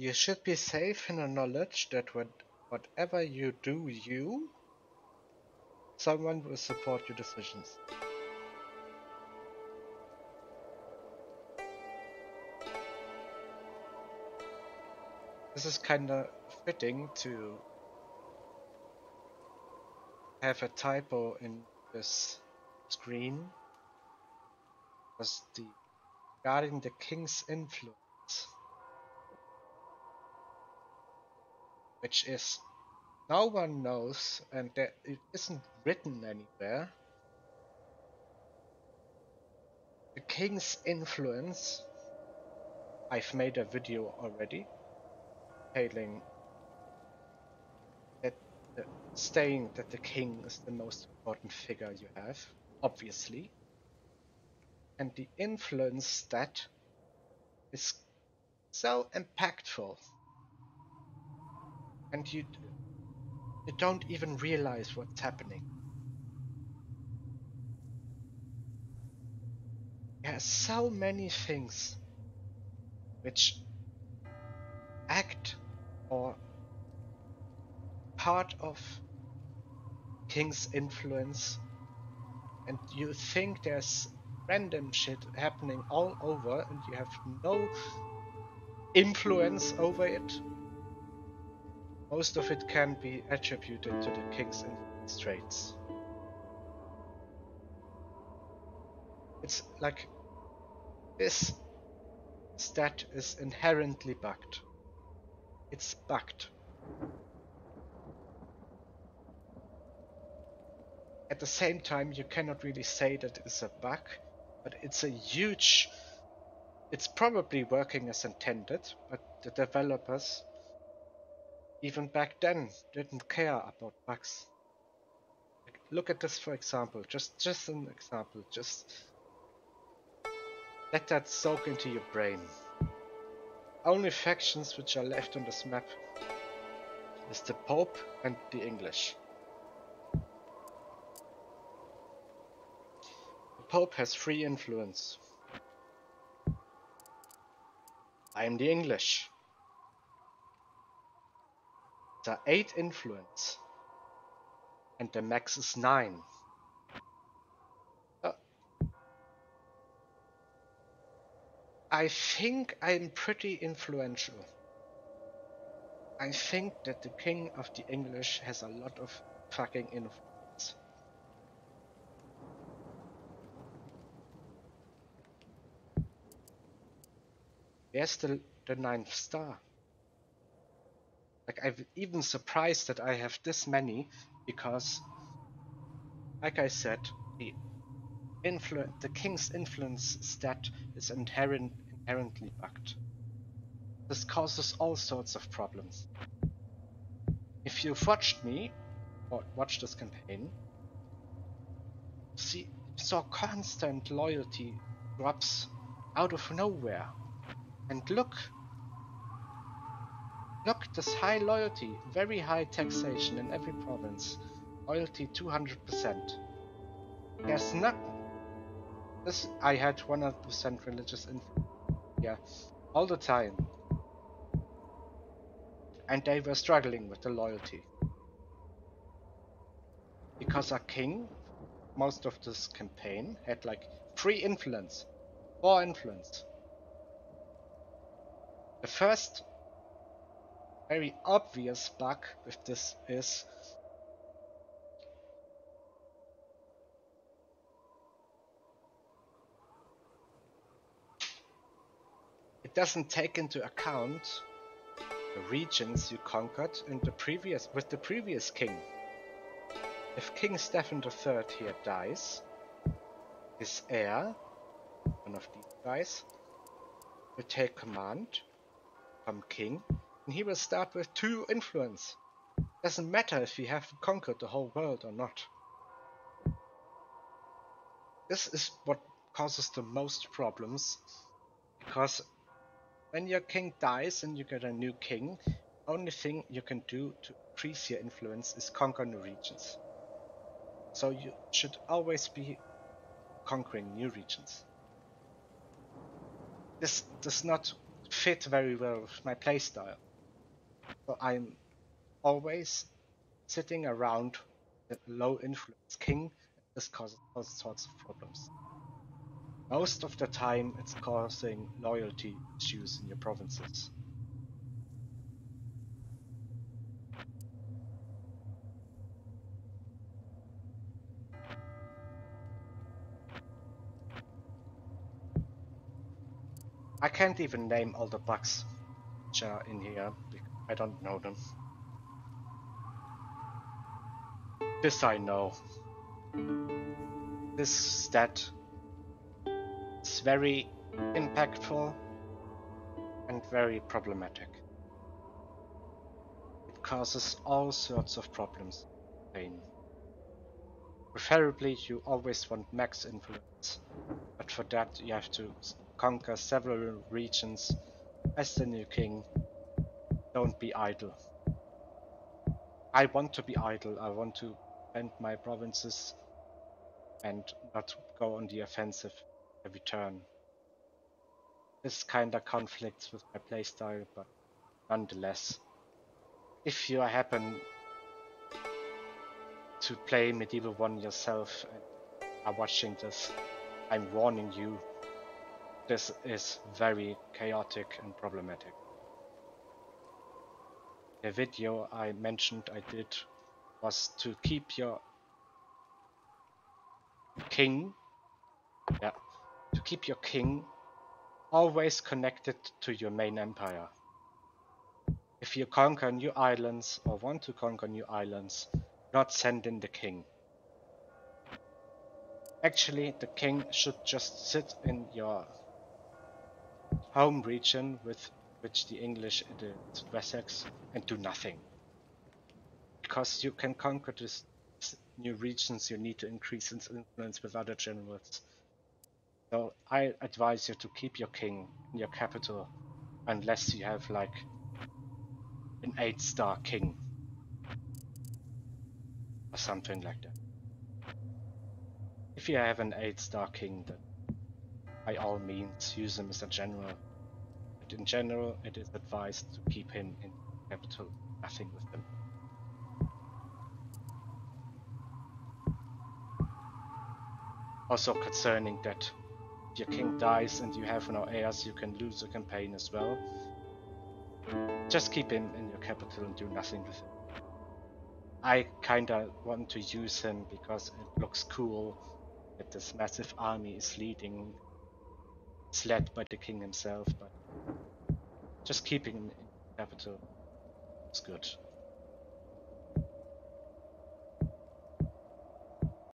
You should be safe in the knowledge that what, whatever you do, you, someone will support your decisions. This is kinda fitting to have a typo in this screen was the regarding the king's influence which is no one knows and that it isn't written anywhere. The king's influence I've made a video already detailing that the, saying that the king is the most important figure you have obviously. And the influence that is so impactful and you you don't even realize what's happening there are so many things which act or part of king's influence and you think there's random shit happening all over and you have no influence over it. Most of it can be attributed to the king's influence traits. It's like this stat is inherently bugged. It's bugged. At the same time, you cannot really say that it's a bug but it's a huge it's probably working as intended but the developers even back then didn't care about bugs look at this for example just just an example just let that soak into your brain only factions which are left on this map is the Pope and the English The Pope has free influence. I am the English. Are 8 influence. And the max is 9. Uh, I think I'm pretty influential. I think that the King of the English has a lot of fucking influence. Where's the, the ninth star? Like, I'm even surprised that I have this many, because, like I said, the influ the king's influence stat is inherent inherently bugged. This causes all sorts of problems. If you've watched me, or watched this campaign, see, saw constant loyalty drops out of nowhere. And look! Look, this high loyalty, very high taxation in every province. Loyalty 200%. There's not... This, I had 100% religious influence. Yeah, all the time. And they were struggling with the loyalty. Because our king, most of this campaign, had like 3 influence, 4 influence. The first very obvious bug with this is it doesn't take into account the regions you conquered in the previous with the previous king. If King Stephen III here dies, his heir, one of these guys, will take command from king, and he will start with two influence. Doesn't matter if he have conquered the whole world or not. This is what causes the most problems, because when your king dies and you get a new king, the only thing you can do to increase your influence is conquer new regions. So you should always be conquering new regions. This does not fit very well with my playstyle. So I'm always sitting around the low influence king. This causes all sorts of problems. Most of the time, it's causing loyalty issues in your provinces. I can't even name all the bugs which are in here because I don't know them. This I know. This stat is very impactful and very problematic. It causes all sorts of problems. Pain. Preferably you always want max influence, but for that you have to conquer several regions as the new king. Don't be idle. I want to be idle, I want to defend my provinces and not go on the offensive every turn. This kinda conflicts with my playstyle, but nonetheless. If you happen to play Medieval 1 yourself and are watching this, I'm warning you this is very chaotic and problematic. The video I mentioned I did was to keep your king, yeah, to keep your king always connected to your main empire. If you conquer new islands or want to conquer new islands, not send in the king. Actually, the king should just sit in your home region with which the English is Wessex and do nothing. Because you can conquer these new regions, you need to increase its influence with other generals. So I advise you to keep your king in your capital unless you have like an 8 star king or something like that. If you have an 8 star king then by all means use him as a general. But in general, it is advised to keep him in capital, nothing with him. Also concerning that if your king dies and you have no heirs, you can lose the campaign as well. Just keep him in your capital and do nothing with him. I kinda want to use him because it looks cool that this massive army is leading it's led by the king himself, but just keeping capital is good.